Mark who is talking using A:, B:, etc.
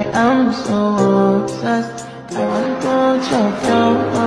A: I'm so obsessed. I wanna go to your phone,